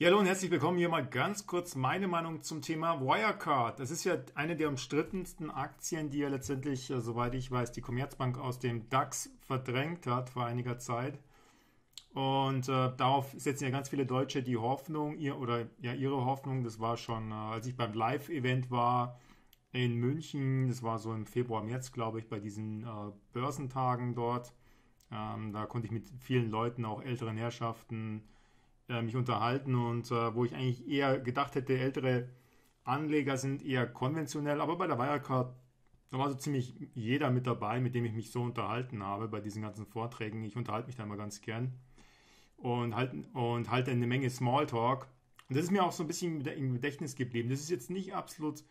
Ja, hallo und herzlich willkommen. Hier mal ganz kurz meine Meinung zum Thema Wirecard. Das ist ja eine der umstrittensten Aktien, die ja letztendlich, äh, soweit ich weiß, die Commerzbank aus dem DAX verdrängt hat vor einiger Zeit. Und äh, darauf setzen ja ganz viele Deutsche die Hoffnung, ihr oder ja ihre Hoffnung. Das war schon, äh, als ich beim Live-Event war in München. Das war so im Februar, März, glaube ich, bei diesen äh, Börsentagen dort. Ähm, da konnte ich mit vielen Leuten, auch älteren Herrschaften, äh, mich unterhalten und äh, wo ich eigentlich eher gedacht hätte, ältere Anleger sind eher konventionell, aber bei der Wirecard da war so ziemlich jeder mit dabei, mit dem ich mich so unterhalten habe bei diesen ganzen Vorträgen. Ich unterhalte mich da immer ganz gern und halte und halte eine Menge Smalltalk. Und das ist mir auch so ein bisschen im Gedächtnis geblieben. Das ist jetzt nicht absolut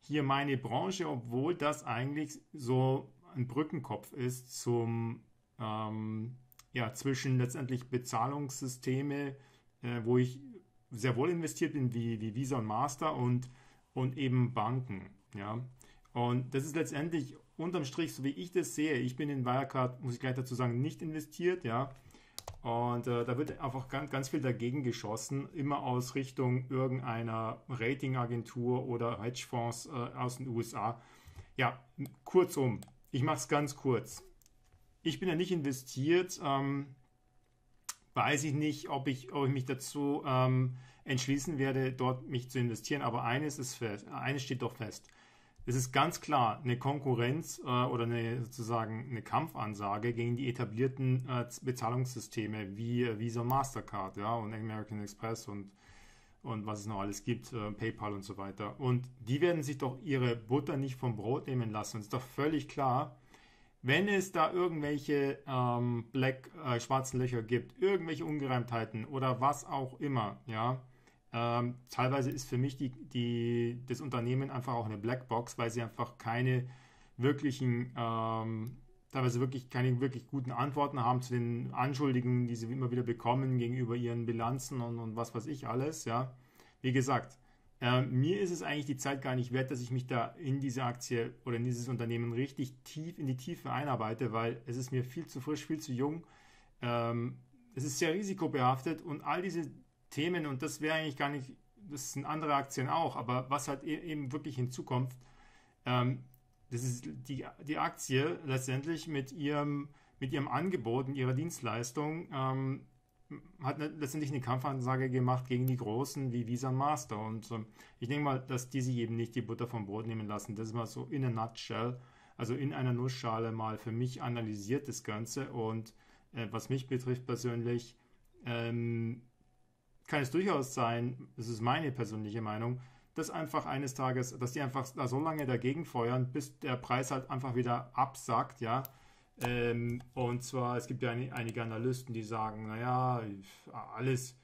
hier meine Branche, obwohl das eigentlich so ein Brückenkopf ist zum ähm, ja zwischen letztendlich Bezahlungssysteme äh, wo ich sehr wohl investiert bin, wie, wie Visa und Master und, und eben Banken. Ja. Und das ist letztendlich unterm Strich, so wie ich das sehe, ich bin in Wirecard, muss ich gleich dazu sagen, nicht investiert, ja. Und äh, da wird einfach ganz, ganz viel dagegen geschossen, immer aus Richtung irgendeiner Ratingagentur oder Hedgefonds äh, aus den USA. Ja, kurzum, ich mache es ganz kurz. Ich bin ja nicht investiert. Ähm, weiß ich nicht, ob ich, ob ich mich dazu ähm, entschließen werde, dort mich zu investieren. Aber eines ist fest, eines steht doch fest. Es ist ganz klar eine Konkurrenz äh, oder eine sozusagen eine Kampfansage gegen die etablierten äh, Bezahlungssysteme wie äh, Visa, Mastercard, ja und American Express und und was es noch alles gibt, äh, PayPal und so weiter. Und die werden sich doch ihre Butter nicht vom Brot nehmen lassen. Es ist doch völlig klar, wenn es da irgendwelche ähm, Black, äh, schwarzen Löcher gibt, irgendwelche Ungereimtheiten oder was auch immer, ja, ähm, teilweise ist für mich die, die, das Unternehmen einfach auch eine Blackbox, weil sie einfach keine wirklichen, ähm, teilweise wirklich keine wirklich guten Antworten haben zu den Anschuldigungen, die sie immer wieder bekommen gegenüber ihren Bilanzen und, und was weiß ich alles, ja. Wie gesagt, äh, mir ist es eigentlich die Zeit gar nicht wert, dass ich mich da in diese Aktie oder in dieses Unternehmen richtig tief in die Tiefe einarbeite, weil es ist mir viel zu frisch, viel zu jung. Ähm, es ist sehr risikobehaftet und all diese Themen, und das wäre eigentlich gar nicht, das sind andere Aktien auch, aber was halt e-, eben wirklich hinzukommt, ähm, das ist die, die Aktie letztendlich mit ihrem, mit ihrem Angebot und ihrer Dienstleistung ähm, hat letztendlich eine Kampfansage gemacht gegen die Großen wie Visa und Master. Und ähm, ich denke mal, dass die sich eben nicht die Butter vom Brot nehmen lassen. Das ist mal so in a nutshell, also in einer Nussschale mal für mich analysiert das Ganze. Und äh, was mich betrifft persönlich, ähm, kann es durchaus sein, das ist meine persönliche Meinung, dass einfach eines Tages, dass die einfach so lange dagegen feuern, bis der Preis halt einfach wieder absackt, ja ähm, und zwar, es gibt ja einige Analysten, die sagen, naja, alles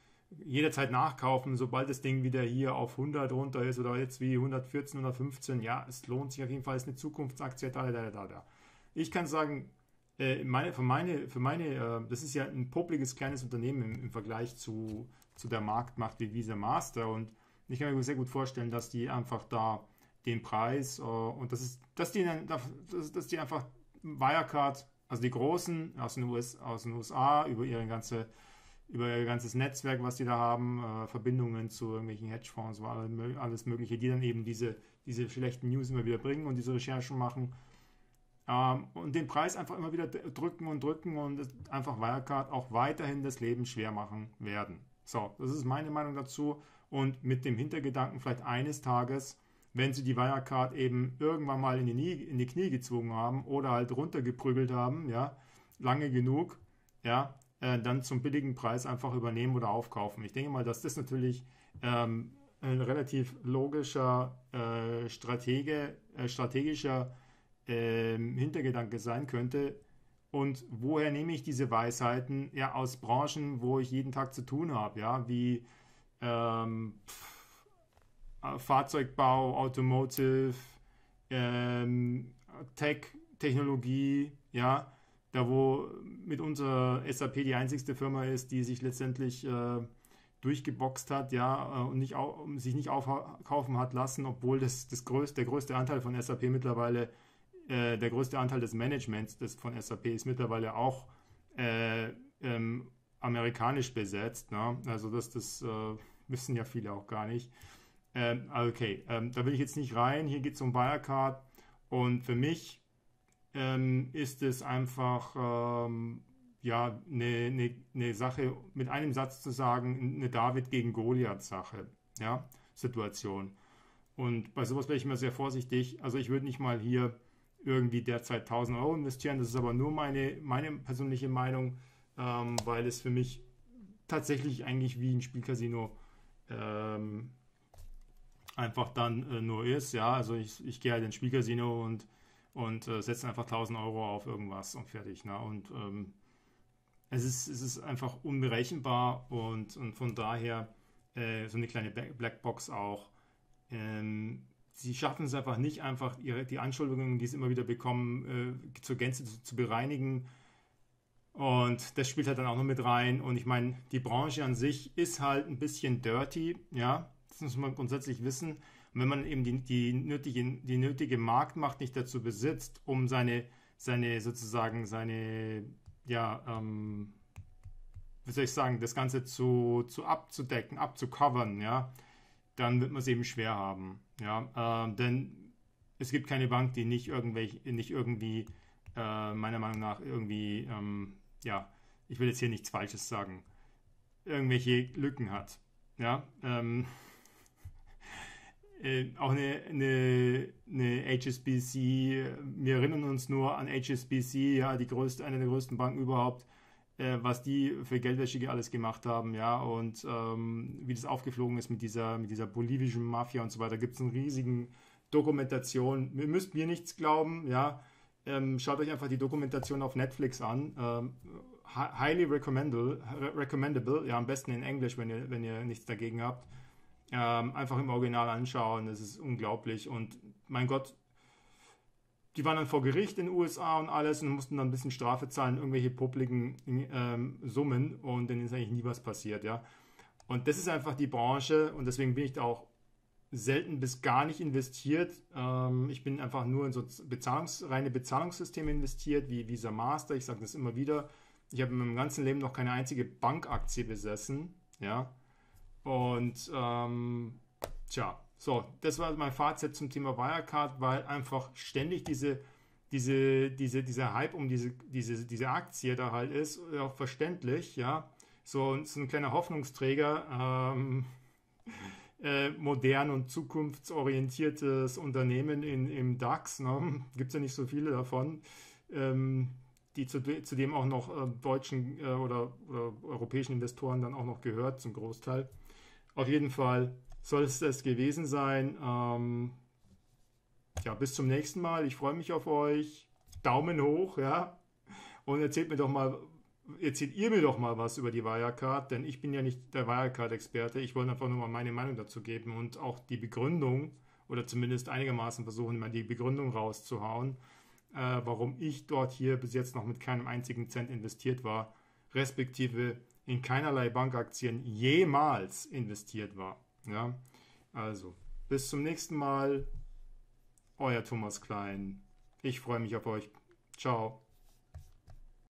jederzeit nachkaufen, sobald das Ding wieder hier auf 100 runter ist oder jetzt wie 114, 115, ja, es lohnt sich auf jeden Fall, es ist eine Zukunftsaktie, da, da, da, da. Ich kann sagen, äh, meine, für meine, für meine äh, das ist ja ein popliges kleines Unternehmen im, im, Vergleich zu, zu der Marktmacht wie Visa Master und ich kann mir sehr gut vorstellen, dass die einfach da den Preis äh, und das ist, dass die, dass, dass die einfach Wirecard, also die Großen aus den, US, aus den USA, über, ihre ganze, über ihr ganzes Netzwerk, was die da haben, äh, Verbindungen zu irgendwelchen Hedgefonds, alles Mögliche, die dann eben diese, diese schlechten News immer wieder bringen und diese Recherchen machen. Ähm, und den Preis einfach immer wieder drücken und drücken und einfach Wirecard auch weiterhin das Leben schwer machen werden. So, das ist meine Meinung dazu. Und mit dem Hintergedanken vielleicht eines Tages wenn sie die Wirecard eben irgendwann mal in die, Nie, in die Knie gezwungen haben oder halt runtergeprügelt haben, ja, lange genug, ja, äh, dann zum billigen Preis einfach übernehmen oder aufkaufen. Ich denke mal, dass das natürlich ähm, ein relativ logischer äh, Stratege, äh, strategischer ähm, Hintergedanke sein könnte. Und woher nehme ich diese Weisheiten? Ja, aus Branchen, wo ich jeden Tag zu tun habe, ja, wie ähm, pff, Fahrzeugbau, Automotive, ähm, Tech, Technologie, ja, da wo mit unserer SAP die einzigste Firma ist, die sich letztendlich äh, durchgeboxt hat, ja, äh, und nicht au sich nicht aufkaufen hat lassen, obwohl das, das größte, der größte Anteil von SAP mittlerweile, äh, der größte Anteil des Managements des, von SAP ist mittlerweile auch äh, ähm, amerikanisch besetzt. Ne? Also das, das äh, Wissen ja viele auch gar nicht. Ähm, okay, ähm, da will ich jetzt nicht rein. Hier geht es um Wirecard. Und für mich ähm, ist es einfach ähm, ja, eine, eine, eine Sache, mit einem Satz zu sagen, eine David gegen Goliath-Sache, ja, Situation. Und bei sowas wäre ich immer sehr vorsichtig. Also ich würde nicht mal hier irgendwie derzeit 1000 Euro investieren. Das ist aber nur meine, meine persönliche Meinung, ähm, weil es für mich tatsächlich eigentlich wie ein Spielcasino ähm, einfach dann äh, nur ist. Ja, also ich, ich gehe halt ins Spielcasino und, und äh, setze einfach 1000 Euro auf irgendwas und fertig. Ne? Und ähm, es, ist, es ist einfach unberechenbar und, und von daher äh, so eine kleine Blackbox auch. Ähm, sie schaffen es einfach nicht, einfach ihre, die Anschuldigungen, die sie immer wieder bekommen, äh, zur Gänze zu, zu, bereinigen. Und das spielt halt dann auch noch mit rein. Und ich meine, die Branche an sich ist halt ein bisschen dirty, ja. Das muss man grundsätzlich wissen. Und wenn man eben die, die, nötige, die nötige Marktmacht nicht dazu besitzt, um seine, seine sozusagen seine, ja, ähm, wie soll ich sagen, das Ganze zu, zu abzudecken, abzucovern, ja, dann wird man es eben schwer haben. Ja, äh, denn es gibt keine Bank, die nicht, nicht irgendwie, äh, meiner Meinung nach, irgendwie, ähm, ja, ich will jetzt hier nichts Falsches sagen, irgendwelche Lücken hat. Ja, ähm, äh, auch eine, eine, eine, HSBC, wir erinnern uns nur an HSBC, ja, die größte, eine der größten Banken überhaupt, äh, was die für Geldwäsche alles gemacht haben, ja, und ähm, wie das aufgeflogen ist mit dieser, mit dieser bolivischen Mafia und so weiter. Gibt es eine riesigen Dokumentation. Ihr müsst mir nichts glauben, ja. Ähm, schaut euch einfach die Dokumentation auf Netflix an. Ähm, highly recommendable, recommendable, ja, am besten in Englisch, wenn ihr, wenn ihr nichts dagegen habt. Ähm, einfach im Original anschauen, das ist unglaublich. Und mein Gott, die waren dann vor Gericht in den USA und alles und mussten dann ein bisschen Strafe zahlen, irgendwelche publiken ähm, Summen und dann ist eigentlich nie was passiert, ja. Und das ist einfach die Branche und deswegen bin ich da auch selten bis gar nicht investiert. Ähm, ich bin einfach nur in so Bezahlungs-, reine Bezahlungssysteme investiert, wie Visa Master. Ich sage das immer wieder. Ich habe in meinem ganzen Leben noch keine einzige Bankaktie besessen, ja. Und ähm, tja, so, das war mein Fazit zum Thema Wirecard, weil einfach ständig diese, diese, diese, dieser Hype um diese, diese, diese Aktie da halt ist, auch verständlich, ja. So, so ein kleiner Hoffnungsträger, ähm, äh, modern und zukunftsorientiertes Unternehmen in, im DAX, ne? gibt es ja nicht so viele davon, ähm, die zu, zudem auch noch äh, deutschen äh, oder, oder europäischen Investoren dann auch noch gehört, zum Großteil. Auf jeden Fall soll es das gewesen sein. Ähm, ja, bis zum nächsten Mal. Ich freue mich auf euch. Daumen hoch, ja. Und erzählt mir doch mal, erzählt ihr mir doch mal was über die Wirecard, denn ich bin ja nicht der Wirecard-Experte. Ich wollte einfach nur mal meine Meinung dazu geben und auch die Begründung oder zumindest einigermaßen versuchen, mal die Begründung rauszuhauen, äh, warum ich dort hier bis jetzt noch mit keinem einzigen Cent investiert war, respektive in keinerlei Bankaktien jemals investiert war. Ja, also bis zum nächsten Mal. Euer Thomas Klein. Ich freue mich auf euch. Ciao.